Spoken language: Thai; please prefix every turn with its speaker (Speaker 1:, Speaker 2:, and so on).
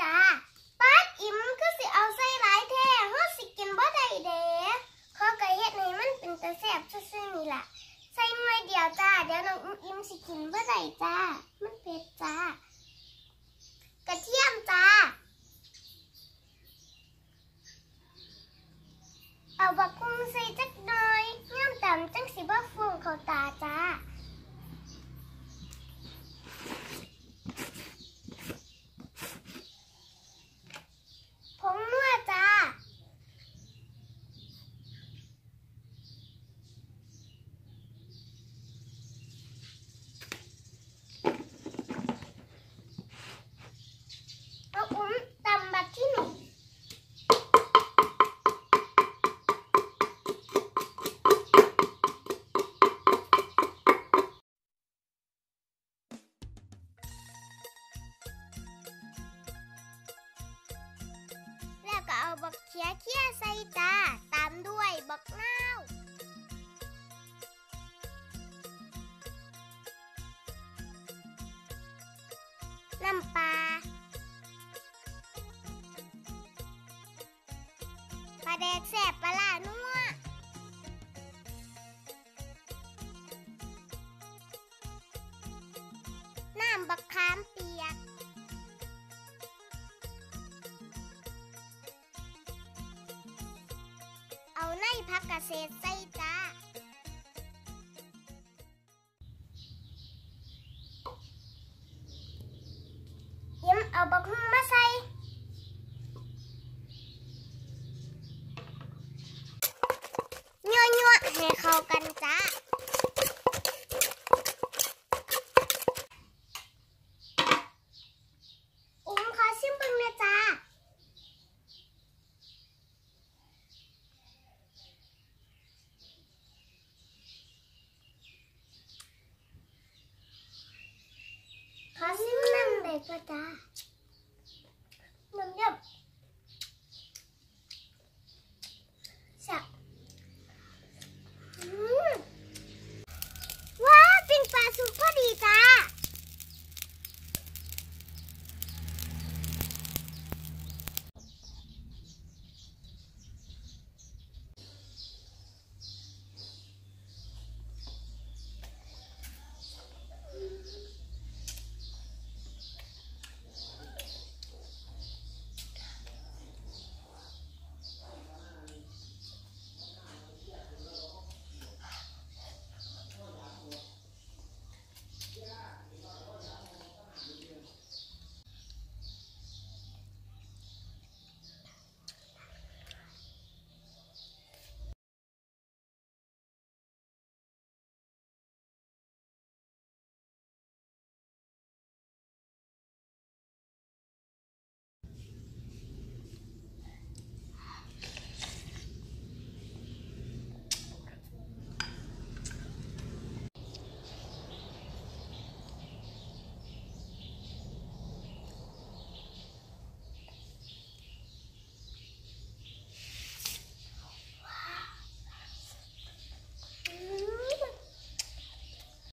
Speaker 1: จ้าป้าอิ่มคือสิเอาใส่หลายแท้เฮาสิกินบ่ได้เด้เขาก็เฮ็ดให้มันเป็นตาแซ่บซื่อๆนี่ล่ะใส่หน่วยเดียวจ้าเดี๋ยวน้องอุ้มอิ่มสิกินบ่ได้จ้า มันเผ็ดจ้ากระเทียมจ้า เอาบักกุ้งใส่จักห บักเขียเขี้ยใส่ตา ตามด้วยบักนาวน้ำปลาปลาแดกแสบปลาล่านัว พักเกษตรใส่จ้า ยิ้มเอาบักหุ่งมาใส่ยั่วยั่วให้เข้ากันจ้า 반입만 내보자. 그러면